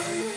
Bye.